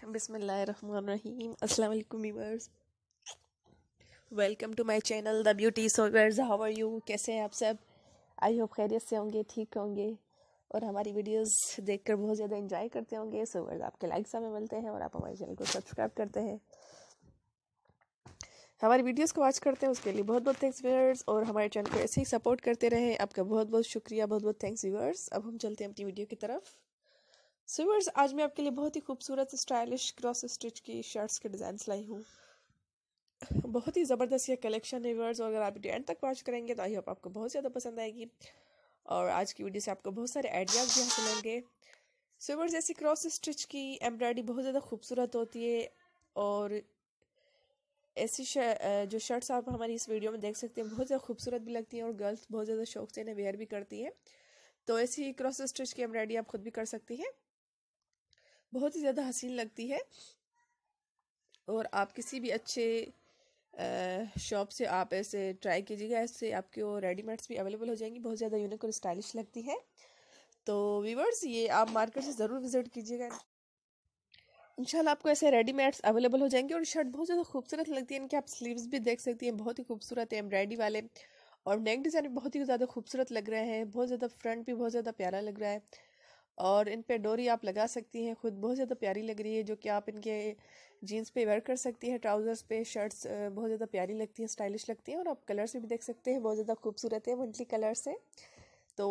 बिसमीम अस्सलाम वालेकुम to my channel the beauty sowers how are you? कैसे हैं आप सब? आई होप खैरियत से होंगे, ठीक होंगे। और हमारी वीडियोस देखकर बहुत ज़्यादा इंजॉय करते होंगे। सोवर्स आपके लाइक्स हमें मिलते हैं और आप हमारे चैनल को सब्सक्राइब करते हैं। हमारी वीडियोस को वॉच करते हैं, उसके लिए बहुत बहुत थैंक्स व्यूअर्स। और हमारे चैनल को ऐसे ही सपोर्ट करते रहें। आपका बहुत बहुत शुक्रिया, बहुत बहुत थैंक्स व्यूअर्स। अब हम चलते हैं अपनी वीडियो की तरफ़। सुवर्स आज मैं आपके लिए बहुत ही खूबसूरत स्टाइलिश क्रॉस स्टिच की शर्ट्स के डिज़ाइन लाई हूँ। बहुत ही ज़बरदस्त ये कलेक्शन है वर्ड्स अगर आप एंड तक वॉच करेंगे तो आई होप आपको बहुत ज़्यादा पसंद आएगी। और आज की वीडियो से आपको बहुत सारे आइडियाज़ भी हासिल होंगे। सुवर्स ऐसी क्रॉस स्टिच की एम्ब्रॉयडरी बहुत ज़्यादा खूबसूरत होती है, और ऐसी जो शर्ट्स आप हमारी इस वीडियो में देख सकते हैं, बहुत ज़्यादा खूबसूरत भी लगती हैं, और गर्ल्स बहुत ज़्यादा शौक से इन्हें वेयर भी करती हैं। तो ऐसी क्रॉस स्टिच की एम्ब्रॉयडरी आप खुद भी कर सकती हैं। बहुत ही ज़्यादा हसीन लगती है। और आप किसी भी अच्छे शॉप से आप ऐसे ट्राई कीजिएगा ऐसे आपके वो रेडीमेड्स भी अवेलेबल हो जाएँगी, बहुत ज़्यादा यूनिक और स्टाइलिश लगती है। तो वीवर्स ये आप मार्केट से ज़रूर विज़िट कीजिएगा। इंशाल्लाह आपको ऐसे रेडीमेड्स अवेलेबल हो जाएँगे और शर्ट बहुत ज़्यादा खूबसूरत लगती है, इनके आप स्लीव्स भी देख सकती हैं, बहुत ही खूबसूरत है एम्ब्रॉयडरी वाले। और नेक डिज़ाइन भी बहुत ही ज़्यादा खूबसूरत लग रहे हैं, बहुत ज़्यादा फ्रंट भी बहुत ज़्यादा प्यारा लग रहा है। और इन पे डोरी आप लगा सकती हैं। खुद बहुत ज़्यादा प्यारी लग रही है, जो कि आप इनके जीन्स पे वेयर कर सकती हैं, ट्राउज़र्स पे, शर्ट्स बहुत ज़्यादा प्यारी लगती हैं, स्टाइलिश लगती हैं और आप कलर्स भी देख सकते हैं, बहुत ज़्यादा खूबसूरत है मंथली कलर्स है। तो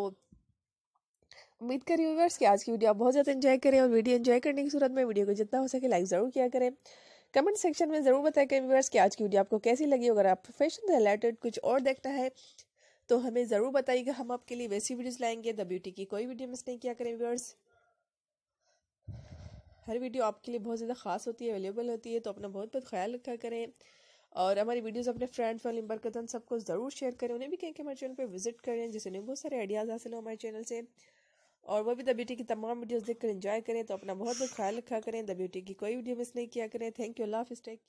उम्मीद करी व्यूवर्स कि आज की वीडियो आप बहुत ज़्यादा इन्जॉय करें और वीडियो इन्जॉय करने की सूरत में वीडियो को जितना हो सके लाइक ज़रूर किया करें। कमेंट सेक्शन में ज़रूर बताएँ कि व्यूवर्स कि आज की वीडियो आपको कैसी लगी अगर आप फ़ैशन से रिलेटेड कुछ और देखना है तो हमें ज़रूर बताइएगा, हम आपके लिए वैसी वीडियोज़ लाएँगे द ब्यूटी की कोई वीडियो मिस नहीं किया करें व्यूवर्स हर वीडियो आपके लिए बहुत ज़्यादा ख़ास होती है अवेलेबल होती है तो अपना बहुत बहुत ख्याल रखा करें। और हमारी वीडियोस अपने फ्रेंड फैमिली बरकतन सबको ज़रूर शेयर करें, उन्हें भी कहें कि हमारे चैनल पर विज़िट करें, जिससे उन्हें बहुत सारे आइडियाज़ हासिल हो हमारे चैनल से। और वो भी द ब्यूटी की तमाम वीडियोस देखकर एंजॉय करें तो अपना बहुत बहुत ख्याल रखा करें द ब्यूटी की कोई वीडियो मिस नहीं किया करें। थैंक यू अल्लाह हाफिज़ टेक